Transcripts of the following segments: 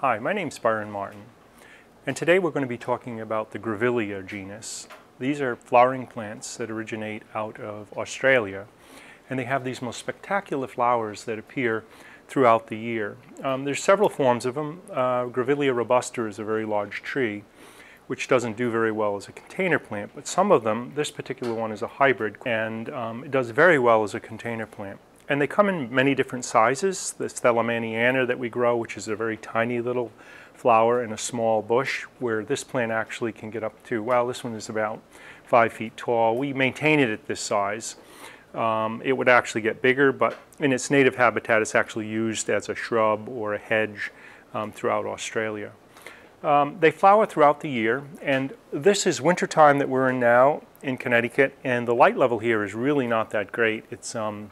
Hi, my name is Byron Martin, and today we're going to be talking about the Grevillea genus. These are flowering plants that originate out of Australia, and they have these most spectacular flowers that appear throughout the year. Um, there's several forms of them. Uh, Grevillea robusta is a very large tree, which doesn't do very well as a container plant, but some of them, this particular one is a hybrid, and um, it does very well as a container plant. And they come in many different sizes. The thelemanniana that we grow, which is a very tiny little flower in a small bush, where this plant actually can get up to, well, this one is about five feet tall. We maintain it at this size. Um, it would actually get bigger, but in its native habitat, it's actually used as a shrub or a hedge um, throughout Australia. Um, they flower throughout the year, and this is wintertime that we're in now in Connecticut, and the light level here is really not that great. It's um,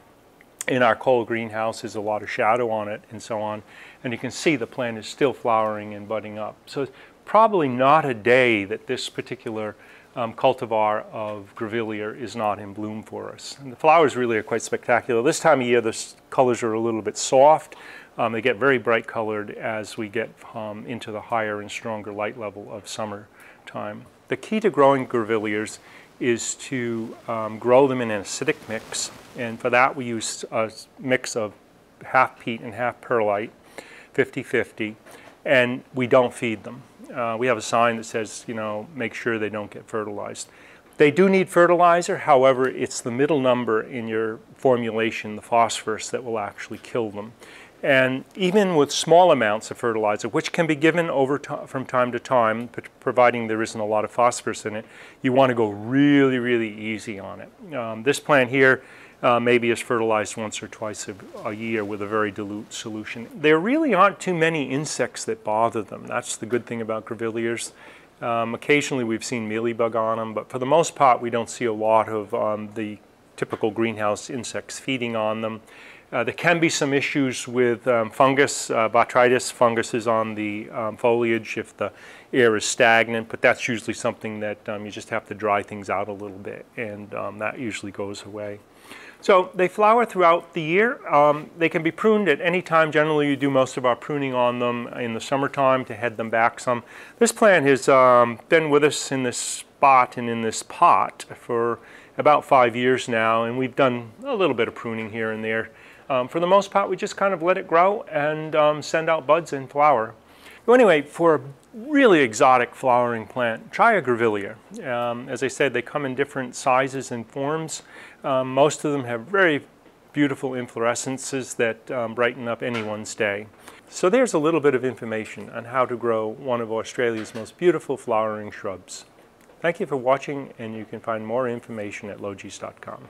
in our cold greenhouse there's a lot of shadow on it and so on and you can see the plant is still flowering and budding up. So probably not a day that this particular um, cultivar of grevillea is not in bloom for us. And the flowers really are quite spectacular. This time of year the colors are a little bit soft. Um, they get very bright colored as we get um, into the higher and stronger light level of summer time the key to growing grevilleas is to um, grow them in an acidic mix. And for that, we use a mix of half peat and half perlite, 50-50, and we don't feed them. Uh, we have a sign that says, you know, make sure they don't get fertilized. They do need fertilizer, however, it's the middle number in your formulation, the phosphorus, that will actually kill them. And even with small amounts of fertilizer, which can be given over from time to time, providing there isn't a lot of phosphorus in it, you want to go really, really easy on it. Um, this plant here uh, maybe is fertilized once or twice a, a, year with a very dilute solution. There really aren't too many insects that bother them. That's the good thing about grevilleas. Um, occasionally we've seen mealybug on them, but for the most part we don't see a lot of um, the typical greenhouse insects feeding on them. Uh, there can be some issues with um, fungus, uh, botrytis funguses on the um, foliage if the air is stagnant, but that's usually something that um, you just have to dry things out a little bit, and um, that usually goes away. So they flower throughout the year. Um, they can be pruned at any time. Generally, you do most of our pruning on them in the summertime to head them back some. This plant has um, been with us in this spot and in this pot for about five years now, and we've done a little bit of pruning here and there um, for the most part, we just kind of let it grow and um, send out buds and flower. But anyway, for a really exotic flowering plant, try a grevillea. Um, as I said, they come in different sizes and forms. Um, most of them have very beautiful inflorescences that um, brighten up anyone's day. So there's a little bit of information on how to grow one of Australia's most beautiful flowering shrubs. Thank you for watching, and you can find more information at logees.com.